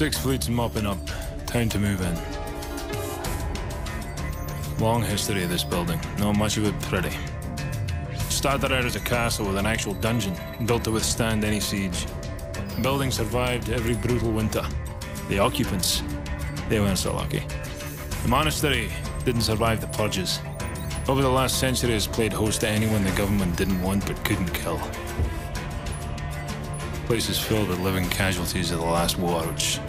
Sixth Fleet's mopping up. Time to move in. Long history of this building. Not much of it pretty. Started out as a castle with an actual dungeon, built to withstand any siege. The building survived every brutal winter. The occupants, they weren't so lucky. The monastery didn't survive the purges. Over the last century has played host to anyone the government didn't want but couldn't kill. Place is filled with living casualties of the last war, which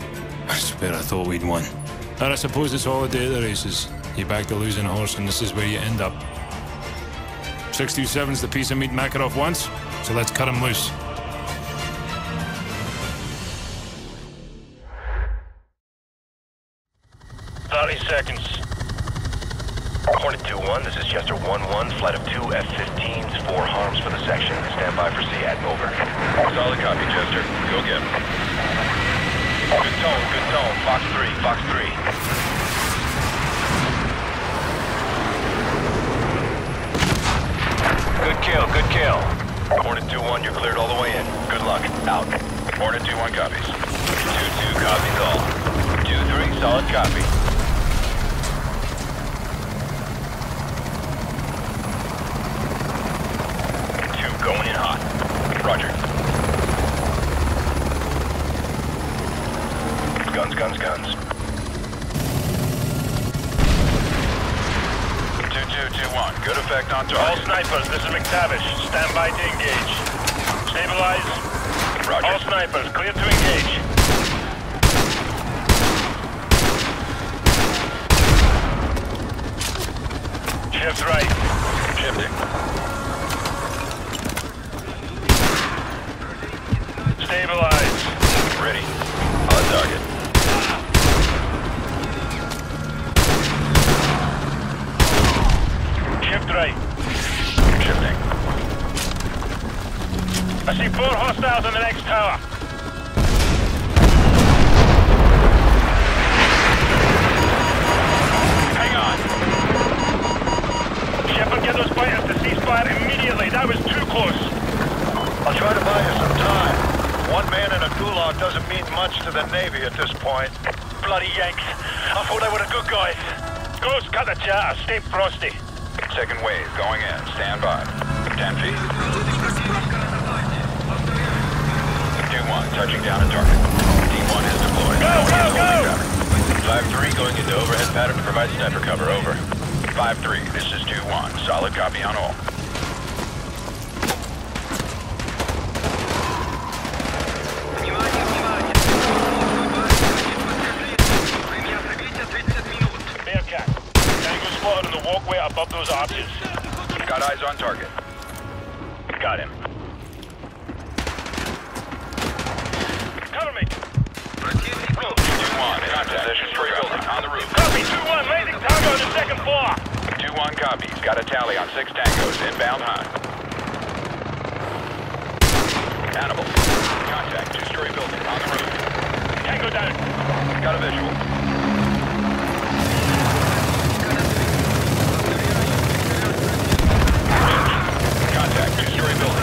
I swear I thought we'd won. And I suppose it's all a day of the races. You back the losing horse, and this is where you end up. 627's the piece of meat Makarov wants, so let's cut him loose. Stand by for SEAD, over. Solid copy, Chester. Go get 'em. Good tone, good tone. Fox 3, Fox 3. Good kill, good kill. Hornet 2-1, you're cleared all the way in. Good luck. Out. Hornet 2-1 copies. 2-2 copies all. 2-3, solid copy. Two going in hot. Roger. Guns, guns, guns. Two, two, two, one. Good effect on target. All snipers, this is McTavish. Stand by to engage. Stabilize. Roger. All snipers, clear to engage. Shift right. Shifting. Stabilize. Ready. On target. Four hostiles on the next tower. Hang on. Shepard, get those fighters to cease fire immediately. That was too close. I'll try to buy you some time. One man in a gulag doesn't mean much to the Navy at this point. Bloody Yanks. I thought they were the good guys. Ghost, cut the chatter. Stay frosty. Second wave going in. Stand by. Ten feet. 2-1, touching down at target. D1 is deployed. Go, go, go! 5-3 going into overhead pattern to provide sniper cover. Over. 5-3, this is 2-1. Solid copy on all. Bearcat. Tango spotted in the walkway above those arches. Got eyes on target. Got him. Cover me. 2-1, contact. Position straight building, on the roof. Copy, 2-1, landing tango on the second floor. 2-1 copies. Got a tally on six tangos, inbound hunt. Hannibal. Contact, two-story building, on the roof. Tango down. Got a visual. Contact, two-story building,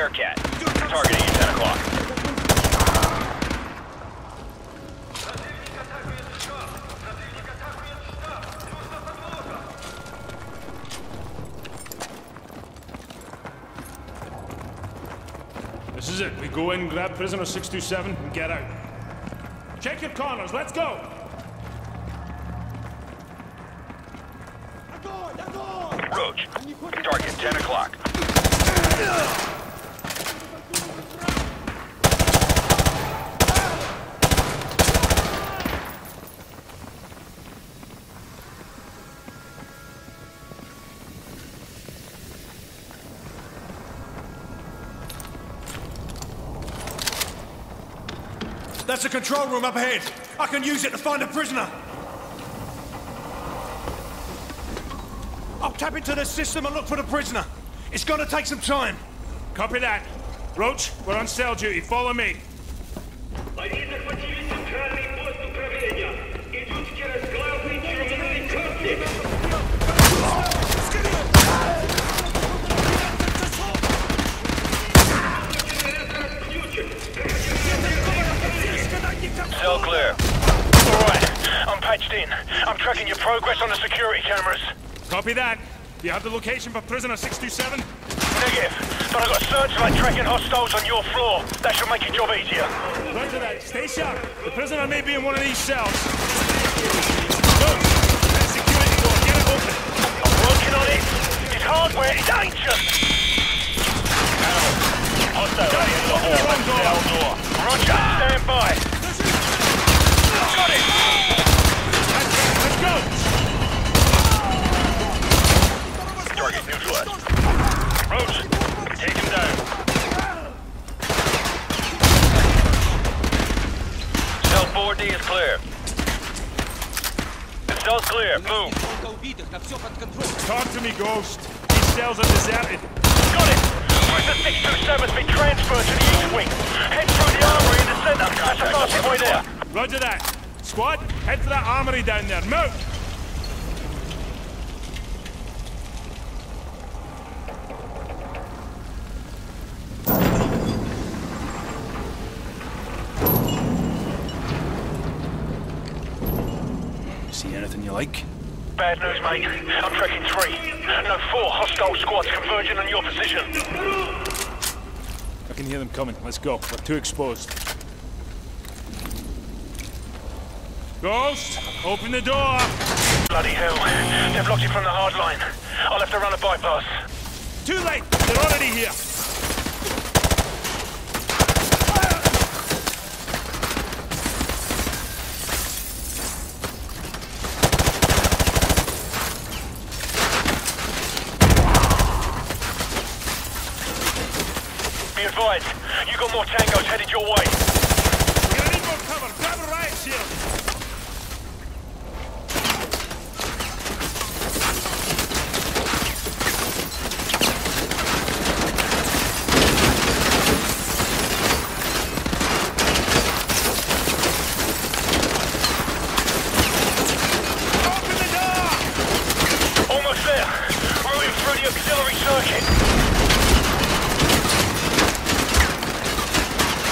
Bearcat. Targeting at 10 o'clock. This is it. We go in, grab prisoner 627, and get out. Check your corners. Let's go. That's a control room up ahead. I can use it to find a prisoner. I'll tap into the system and look for the prisoner. It's gonna take some time. Copy that. Roach, we're on cell duty. Follow me. Cell clear. Alright, I'm patched in. I'm tracking your progress on the security cameras. Copy that. You have the location for prisoner 627? Negative, but I've got a searchlight tracking hostiles on your floor. That should make your job easier. Roger that. Stay sharp. The prisoner may be in one of these cells. Look, that security door. Get it open. I'm working on it. His hardware is ancient. Hostile at the end of the hall. That's cell door. Roger, stand by. Got it. Let's go. Target neutralized. Roach, take him down. Cell 4D is clear. The cell's clear. Move. Talk to me, Ghost. These cells are deserted. Got it. Prisoner 627's been transferred to the east wing. Head through the armory in the center. That's the fastest way there. Roger that. Squad, head for that armory down there. Move! See anything you like? Bad news, mate. I'm tracking three. No, four hostile squads converging on your position. I can hear them coming. Let's go. We're too exposed. Ghost, open the door. Bloody hell. They've blocked it from the hard line. I'll have to run a bypass. Too late. They're already here. Be advised, you got more tangos headed your way. We're gonna need more cover. Grab a riot shield. Open the door! Almost there. Moving through the auxiliary circuit.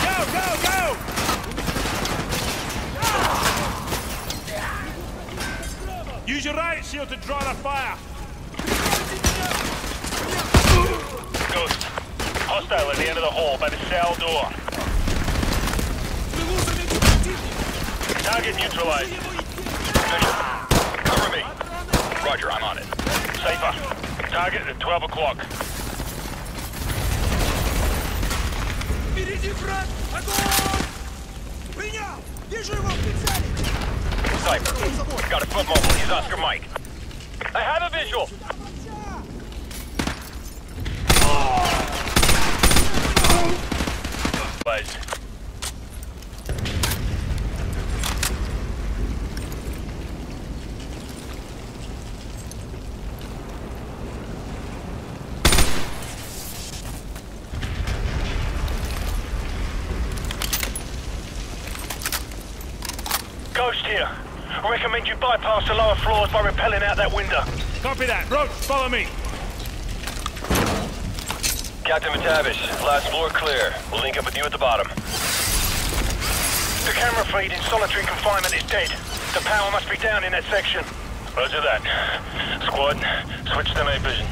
Go, go, go! Use your riot shield to draw the fire. Ghost. Hostile at the end of the hall by the cell door. Target neutralized. Bishop, cover me. Roger, I'm on it. Safer. Target at 12 o'clock. Впереди враг! Огонь! Принял! Вижу его в прицеле! Cypher. Got a foot mobile. He's Oscar Mike. I have a visual. Buzz. Ghost here. Recommend you bypass the lower floors by repelling out that window. Copy that. Roach, follow me. Captain McTavish, last floor clear. We'll link up with you at the bottom. The camera feed in solitary confinement is dead. The power must be down in that section. Roger that. Squad, switch to night vision.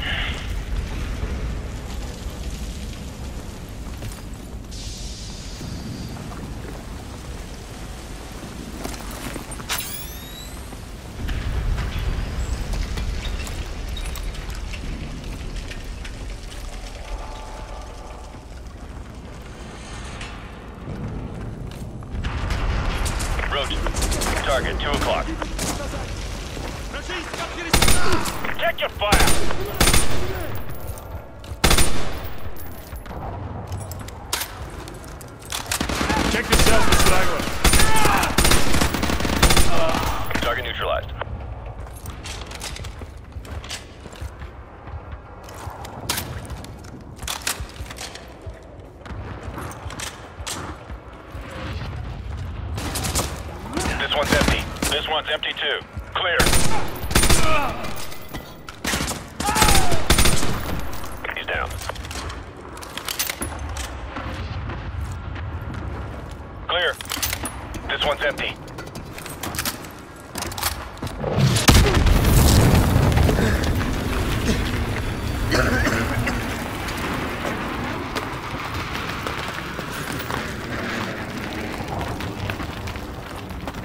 target, 2 o'clock. Check your fire! Check yourself, Mr. Agua. Target neutralized. This one's empty. This one's empty too. Clear. He's down. Clear. This one's empty.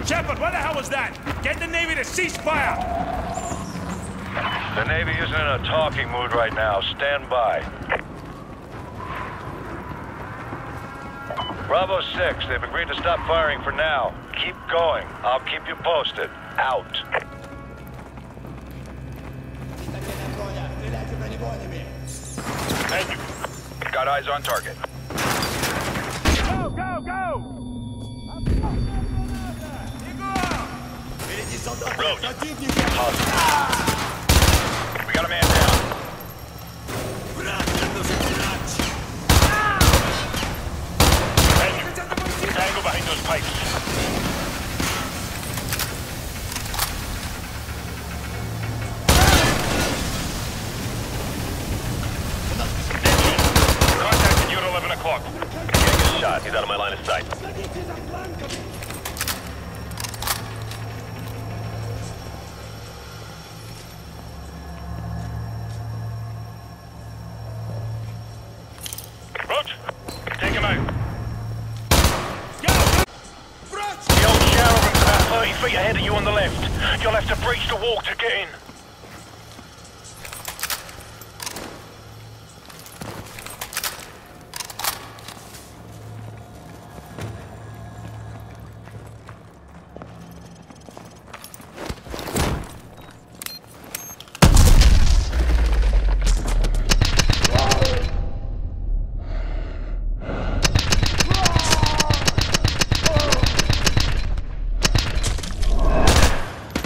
Shepard, what the hell was that? Get the Navy to cease fire! The Navy isn't in a talking mood right now. Stand by. Bravo 6, they've agreed to stop firing for now. Keep going. I'll keep you posted. Out. Thank you. Got eyes on target. Go, go, go! We got a man down. Thank you. Tango behind those pipes. Contact at Euro 11 o'clock. Getting shot. He's out of my line of sight. Roach, take him out. The old shower room's about 30 feet ahead of you on the left. You'll have to breach the wall to get in.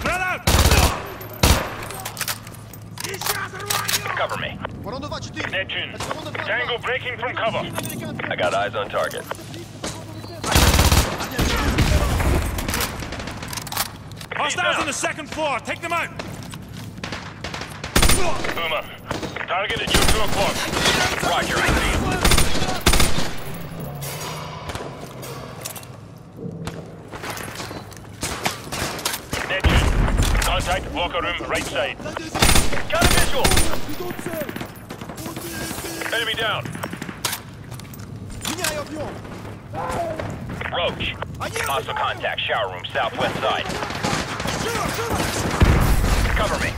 Brother! Cover me. Neptune, Tango breaking from cover. I got eyes on target. Hostiles on the second floor. Take them out. Boomer, target at you 2 o'clock. Roger, I see. Neptune, contact locker room right side. Got a visual! Enemy down. Roach. Hostile contact, shower room, southwest side. Cover me.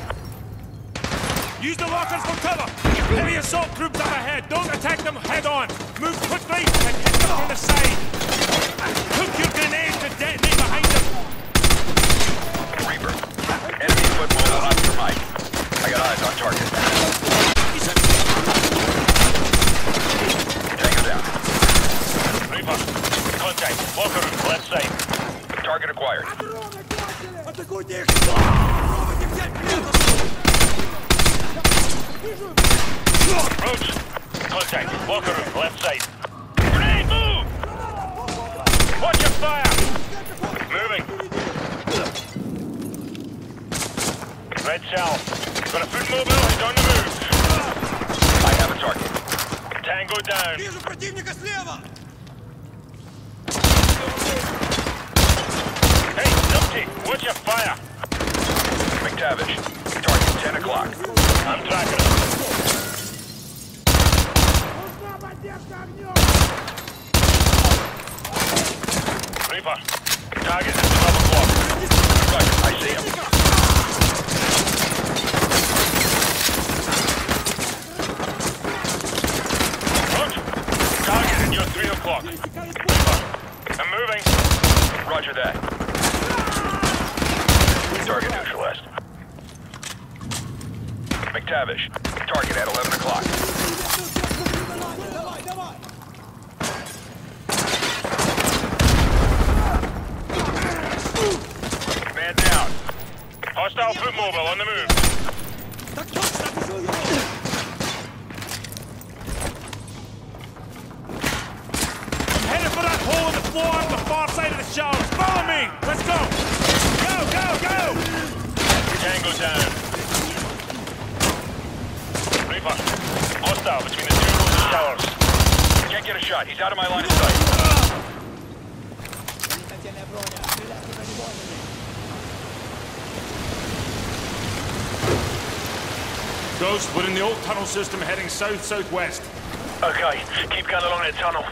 Use the lockers for cover. Heavy assault troops up ahead. Don't attack them head on. Move quickly and hit them from the side. Cook your grenades to detonate behind them. Reaper. Enemy foot mobile up your right. I got eyes on target. Tango down. Reaper. Contact. Locker room, left side. Target acquired. Roach. Contact. Locker left side. Grenade, move! Watch your fire! Moving. Red cell. Got a foot mobile, he's on the move. I have a target. Tango down. Hey, Numpty, watch your fire. McTavish, target 10 o'clock. I'm tracking him. Reaper, target at 12 o'clock. I see him. Roach, target at your 3 o'clock. Reaper, I'm moving. Roger that. Savish. Target at 11 o'clock. Man down. Hostile foot mobile on the move. I'm headed for that hole the on the far side of the showers. Follow me! Let's go! Go, go, go! Tango down. Reaper. Hostile between the two rows of towers. Can't get a shot. He's out of my line of sight. Ghost, we're in the old tunnel system heading south-southwest. Okay, keep going along that tunnel.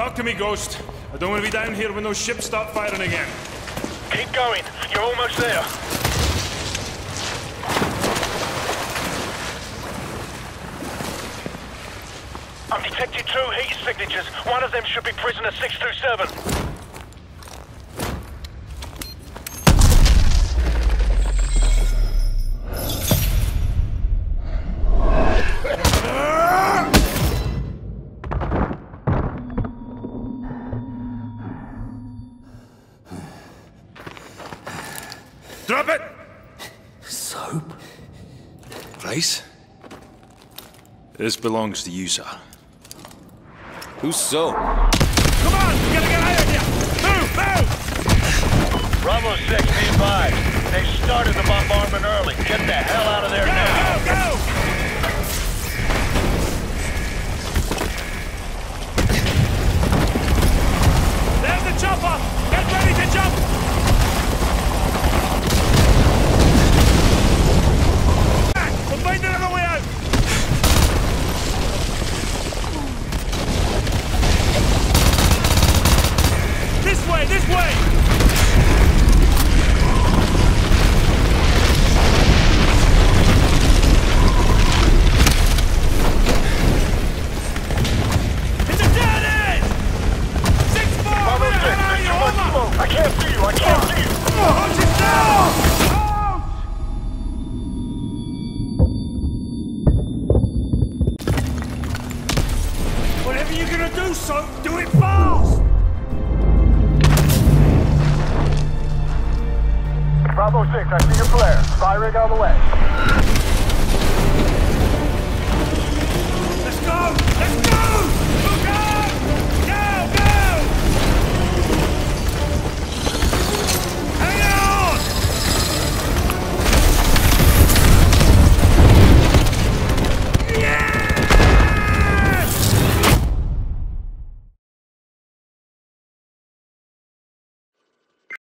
Talk to me, Ghost. I don't want to be down here when those ships start firing again. Keep going. You're almost there. I'm detecting two heat signatures. One of them should be prisoner 627. Drop it! Soap? Price? This belongs to you, sir. Who's soap? Come on! We gotta get out of here! Move! Move! Bravo 6, be advised. They started the bombardment early. Get the hell out of there Go, now. go, go! There's the chopper! Get ready to jump! you're gonna do so, do it fast! Bravo 6, I see your flare. Firing on the way. Let's go! Let's go!